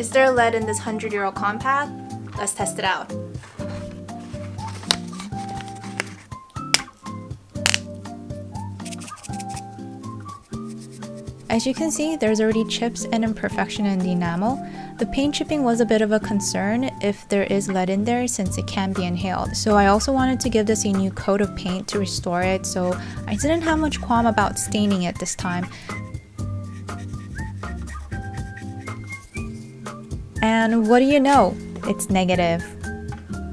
Is there lead in this 100 euro compact? Let's test it out. As you can see, there's already chips and imperfection in the enamel. The paint chipping was a bit of a concern if there is lead in there since it can be inhaled. So I also wanted to give this a new coat of paint to restore it so I didn't have much qualm about staining it this time. And what do you know? It's negative.